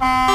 Uh...